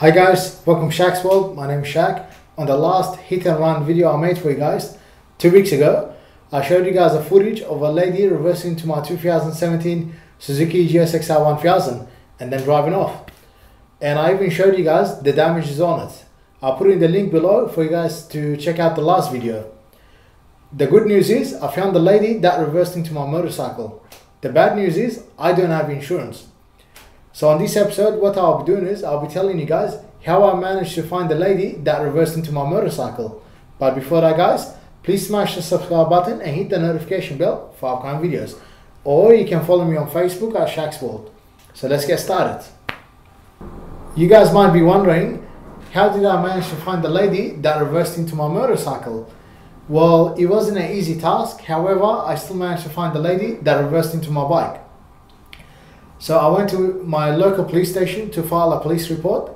Hi guys, welcome Shaq's World. My name is Shaq. On the last hit and run video I made for you guys two weeks ago, I showed you guys a footage of a lady reversing to my 2017 Suzuki GSX-R 1000 and then driving off. And I even showed you guys the damages on it. I'll put in the link below for you guys to check out the last video. The good news is I found the lady that reversed into my motorcycle. The bad news is I don't have insurance. So on this episode, what I'll be doing is I'll be telling you guys how I managed to find the lady that reversed into my motorcycle. But before that guys, please smash the subscribe button and hit the notification bell for upcoming videos. Or you can follow me on Facebook at Shaq's World. So let's get started. You guys might be wondering, how did I manage to find the lady that reversed into my motorcycle? Well, it wasn't an easy task. However, I still managed to find the lady that reversed into my bike. So I went to my local police station to file a police report.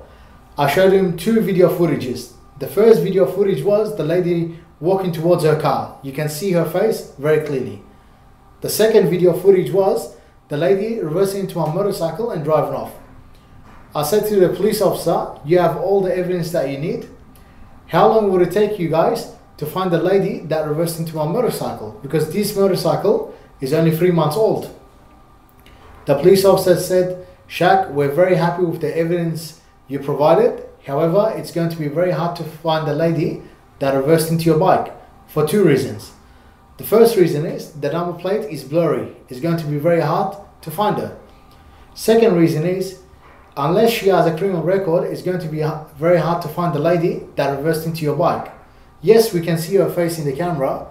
I showed him two video footages. The first video footage was the lady walking towards her car. You can see her face very clearly. The second video footage was the lady reversing into my motorcycle and driving off. I said to the police officer, you have all the evidence that you need. How long would it take you guys to find the lady that reversed into my motorcycle? Because this motorcycle is only three months old. The police officer said, Shaq, we're very happy with the evidence you provided. However, it's going to be very hard to find the lady that reversed into your bike for two reasons. The first reason is the number plate is blurry. It's going to be very hard to find her. Second reason is unless she has a criminal record, it's going to be very hard to find the lady that reversed into your bike. Yes, we can see her face in the camera,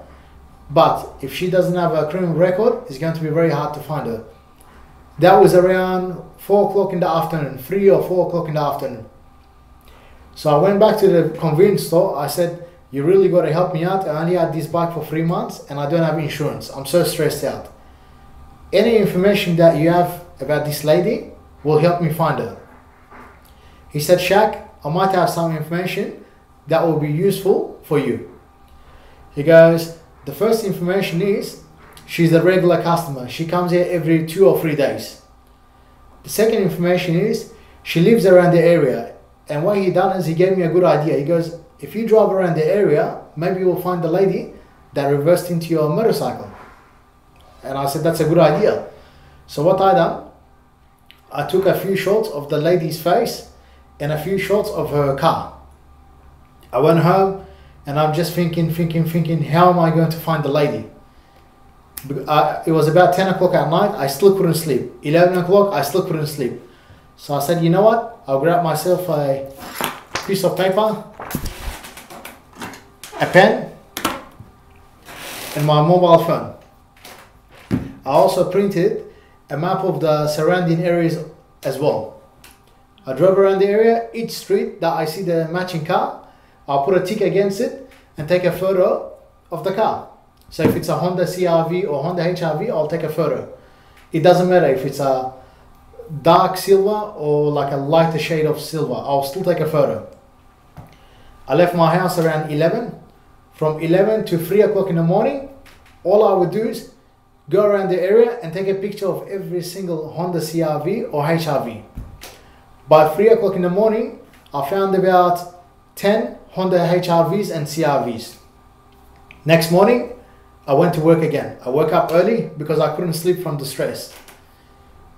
but if she doesn't have a criminal record, it's going to be very hard to find her. That was around 4 o'clock in the afternoon, 3 or 4 o'clock in the afternoon. So I went back to the convenience store. I said, You really got to help me out. I only had this bike for three months and I don't have insurance. I'm so stressed out. Any information that you have about this lady will help me find her. He said, Shaq, I might have some information that will be useful for you. He goes, The first information is She's a regular customer. She comes here every two or three days. The second information is she lives around the area. And what he done is he gave me a good idea. He goes, if you drive around the area, maybe you'll find the lady that reversed into your motorcycle. And I said, that's a good idea. So what I done, I took a few shots of the lady's face and a few shots of her car. I went home and I'm just thinking, thinking, thinking, how am I going to find the lady? Uh, it was about 10 o'clock at night. I still couldn't sleep. 11 o'clock, I still couldn't sleep. So I said, you know what? I'll grab myself a piece of paper, a pen, and my mobile phone. I also printed a map of the surrounding areas as well. I drove around the area, each street that I see the matching car, I'll put a tick against it and take a photo of the car. So if it's a Honda CRV or Honda HRV, I'll take a photo. It doesn't matter if it's a dark silver or like a lighter shade of silver. I'll still take a photo. I left my house around 11. From 11 to 3 o'clock in the morning, all I would do is go around the area and take a picture of every single Honda CRV or HRV. By 3 o'clock in the morning, I found about 10 Honda HRVs and CRVs. Next morning, I went to work again. I woke up early because I couldn't sleep from the stress.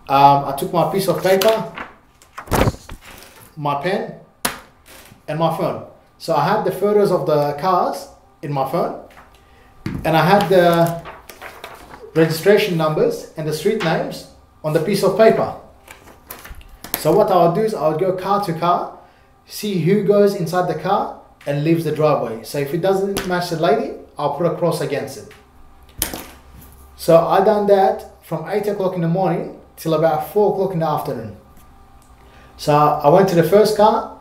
Um, I took my piece of paper, my pen, and my phone. So I had the photos of the cars in my phone, and I had the registration numbers and the street names on the piece of paper. So what I would do is I would go car to car, see who goes inside the car and leaves the driveway. So if it doesn't match the lady, I'll put a cross against it. So I done that from 8 o'clock in the morning till about 4 o'clock in the afternoon. So I went to the first car.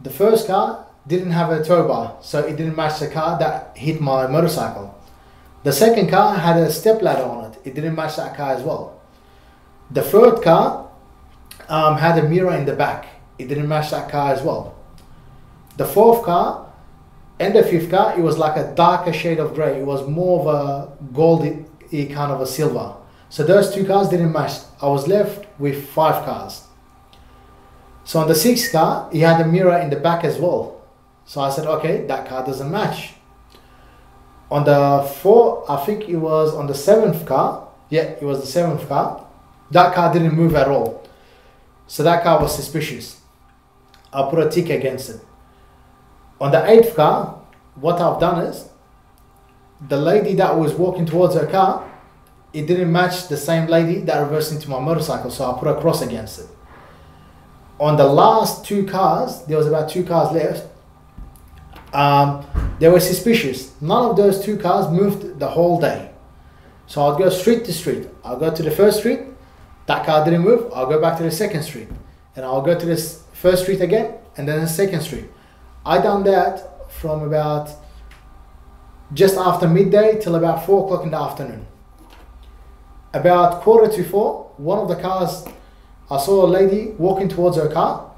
The first car didn't have a tow bar, so it didn't match the car that hit my motorcycle. The second car had a step ladder on it. It didn't match that car as well. The third car um, had a mirror in the back. It didn't match that car as well. The fourth car and the fifth car, it was like a darker shade of grey. It was more of a goldy kind of a silver. So those two cars didn't match. I was left with five cars. So on the sixth car, he had a mirror in the back as well. So I said, okay, that car doesn't match. On the four, I think it was on the seventh car. Yeah, it was the seventh car. That car didn't move at all. So that car was suspicious. I put a tick against it. On the eighth car, what I've done is the lady that was walking towards her car, it didn't match the same lady that reversed into my motorcycle, so I put a cross against it. On the last two cars, there was about two cars left. Um, they were suspicious. None of those two cars moved the whole day. So I'd go street to street. I'll go to the first street, that car didn't move, I'll go back to the second street. And I'll go to this first street again, and then the second street. I done that from about just after midday till about four o'clock in the afternoon. About quarter to four, one of the cars, I saw a lady walking towards her car,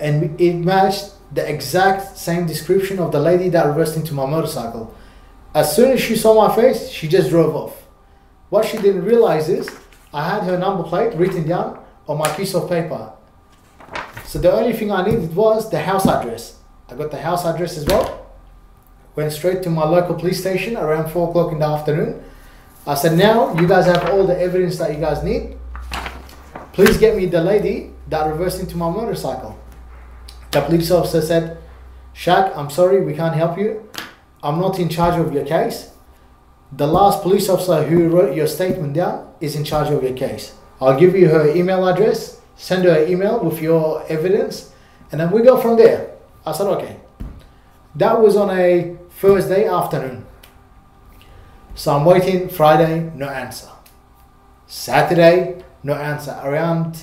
and it matched the exact same description of the lady that reversed into my motorcycle. As soon as she saw my face, she just drove off. What she didn't realize is I had her number plate written down on my piece of paper. So the only thing I needed was the house address. I got the house address as well. Went straight to my local police station around 4 o'clock in the afternoon. I said, now you guys have all the evidence that you guys need. Please get me the lady that reversed into my motorcycle. The police officer said, Shaq, I'm sorry, we can't help you. I'm not in charge of your case. The last police officer who wrote your statement down is in charge of your case. I'll give you her email address, send her an email with your evidence, and then we go from there. I said, okay. That was on a Thursday afternoon. So I'm waiting Friday, no answer. Saturday, no answer. Around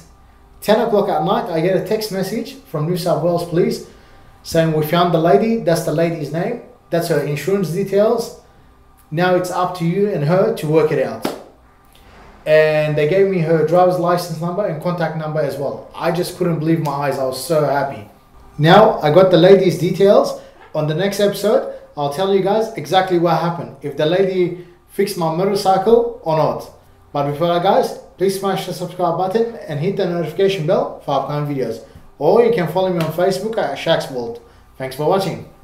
10 o'clock at night, I get a text message from New South Wales Police saying, We found the lady, that's the lady's name, that's her insurance details. Now it's up to you and her to work it out. And they gave me her driver's license number and contact number as well. I just couldn't believe my eyes, I was so happy. Now I got the lady's details. On the next episode, I'll tell you guys exactly what happened. If the lady fixed my motorcycle or not. But before that guys, please smash the subscribe button and hit the notification bell for upcoming videos. Or you can follow me on Facebook at Shaq's World. Thanks for watching.